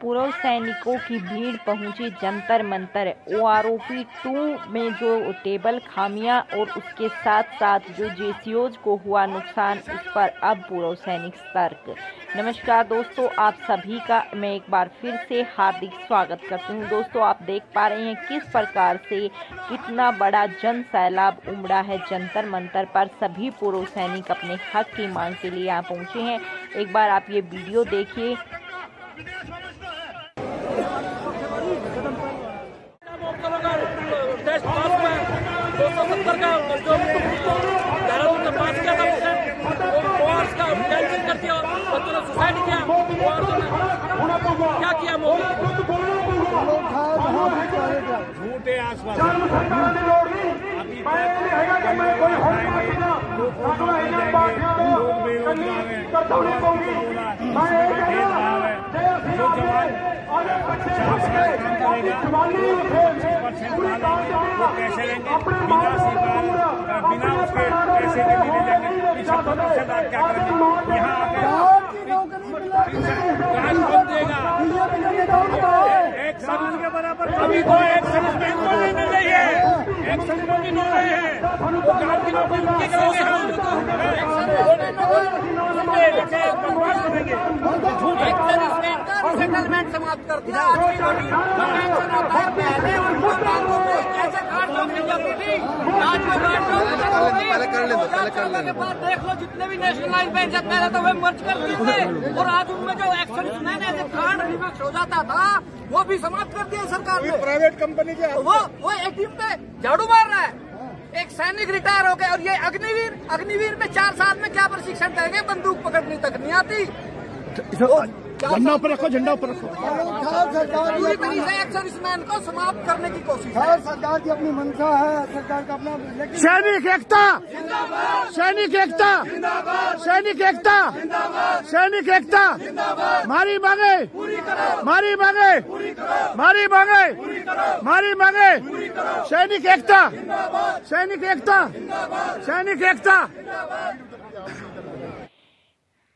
पूर्व सैनिकों की भीड़ पहुँची जंतर मंतर। ओआरओपी टू में जो टेबल, खामियाँ और उसके साथ साथ जो जेसीओज को हुआ नुकसान, उस पर अब पूर्व सैनिक सतर्क। नमस्कार दोस्तों, आप सभी का मैं एक बार फिर से हार्दिक स्वागत करती हूँ। दोस्तों, आप देख पा रहे हैं किस प्रकार से कितना बड़ा जन सैलाब उमड़ा है जंतर मंतर पर। सभी पूर्व सैनिक अपने हक की मांग के लिए यहाँ पहुँचे हैं। एक बार आप ये वीडियो देखिए टेस्ट पास हुआ है दो सौ सत्तर का जो देहरादून का पास किया था उसने का कैंसिल कर दिया बच्चों ने सुसाइड किया और क्या किया मोदी झूठे आश्वासन लोग हैं है जो जवान चार साल काम करेगा वो कैसे लेंगे बिना सरकार बिना उसके पैसे के लिए जाएँगे पिछहत्तर परसेंट आप क्या करेंगे यहाँ आकर एक सर्विस के बराबर अभी तो एक सर्विस में इनको नहीं मिल रही है एक सर्विस में भी मिल रही है वो की नौकरी करेंगे हम देखिए बकवास करेंगे झूठ है सेटलमेंट समाप्त कर दिया आज की है। पहले उनको कानून को कैसे काट लो मिल थी आज वो काट लो पहले कर ले पहले कर ले के बाद देख लो जितने भी नेशनल लाइन पे जब पहले तो वे मर्ज कर दिए थे और आज उनमें जो एक्शन मैंने ऐसे कांड रिवर्स हो जाता था वो भी समाप्त कर दिया सरकार ने। प्राइवेट कंपनी के वो वो एक टीम पे झाड़ू मार रहा है। एक सैनिक रिटायर हो गए और ये अग्निवीर अग्निवीर में चार साल में क्या प्रशिक्षण देंगे? बंदूक पकड़नी तक नहीं आती। झंडा ऊपर रखो झंडा ऊपर रखो। पूरी तरीके से एक सर्विसमैन को समाप्त करने की कोशिश है। सरकार की अपनी मंशा है सरकार का अपना सैनिक एकता! सैनिक एकता! सैनिक एकता! सैनिक एकता! मारी मांगे! मारी मांगे! मारी मांगे! मारी मांगे! सैनिक एकता! सैनिक एकता! सैनिक एकता!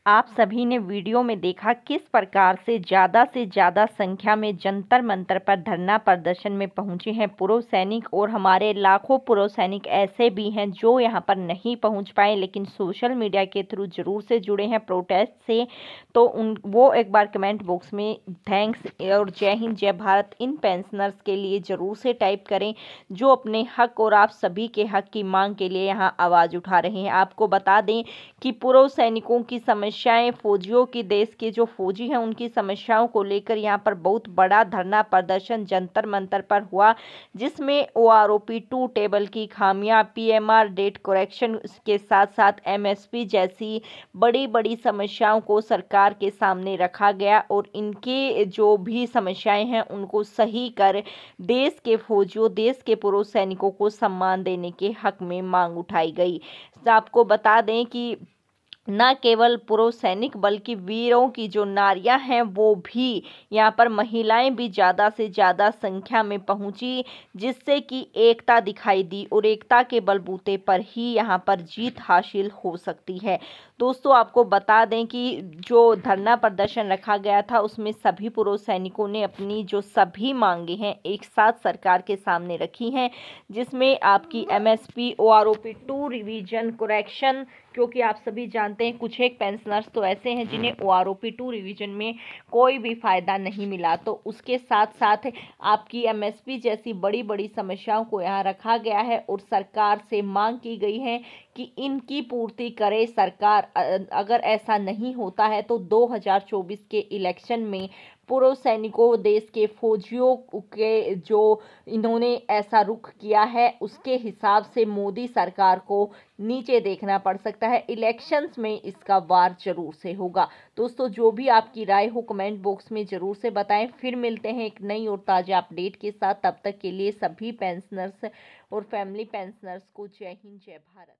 आप सभी ने वीडियो में देखा किस प्रकार से ज़्यादा से ज़्यादा संख्या में जंतर मंतर पर धरना प्रदर्शन में पहुँचे हैं। पूर्व सैनिक और हमारे लाखों पूर्व सैनिक ऐसे भी हैं जो यहाँ पर नहीं पहुँच पाए, लेकिन सोशल मीडिया के थ्रू ज़रूर से जुड़े हैं प्रोटेस्ट से। तो उन, वो एक बार कमेंट बॉक्स में, थैंक्स और जय हिंद, जय भारत। इन पेंशनर्स के लिए ज़रूर से टाइप करें, जो अपने हक और आप सभी के हक की मांग के लिए यहाँ आवाज़ उठा रहे हैं। आपको बता दें कि पूर्व सैनिकों की समस्या समस्याएँ फौजियों की, देश के जो फौजी हैं, उनकी समस्याओं को लेकर यहाँ पर बहुत बड़ा धरना प्रदर्शन जंतर मंतर पर हुआ, जिसमें O R O P two table की खामियाँ पीएमआर डेट करेक्शन के साथ साथ एमएसपी जैसी बड़ी बड़ी समस्याओं को सरकार के सामने रखा गया और इनके जो भी समस्याएँ हैं, उनको सही कर देश के फौजियों, देश के पूर्व सैनिकों को सम्मान देने के हक में मांग उठाई गई। आपको बता दें कि न केवल पुरुष सैनिक बल्कि वीरों की जो नारियाँ हैं, वो भी। यहाँ पर महिलाएँ भी ज़्यादा से ज़्यादा संख्या में पहुँची, जिससे कि एकता दिखाई दी और एकता के बलबूते पर ही यहाँ पर जीत हासिल हो सकती है। दोस्तों, आपको बता दें कि जो धरना प्रदर्शन रखा गया था, उसमें सभी पूर्व सैनिकों ने अपनी जो सभी मांगे हैं, एक साथ सरकार के सामने रखी हैं, जिसमें आपकी MSP, OROP two, revision, correction क्योंकि आप सभी जानते हैं कुछ एक पेंशनर्स तो ऐसे हैं जिन्हें O R O P two revision में कोई भी फ़ायदा नहीं मिला। तो उसके साथ साथ आपकी एम एस पी जैसी बड़ी बड़ी समस्याओं को यहाँ रखा गया है और सरकार से मांग की गई है कि इनकी पूर्ति करे सरकार। अगर ऐसा नहीं होता है तो 2024 के इलेक्शन में पूर्व सैनिकों देश के फौजियों के जो इन्होंने ऐसा रुख किया है, उसके हिसाब से मोदी सरकार को नीचे देखना पड़ सकता है। इलेक्शंस में इसका वार ज़रूर से होगा। दोस्तों, जो भी आपकी राय हो, कमेंट बॉक्स में ज़रूर से बताएँ। फिर मिलते हैं एक नई और ताज़ा अपडेट के साथ। तब तक के लिए सभी पेंशनर्स और फैमिली पेंशनर्स को जय हिंद, जय भारत।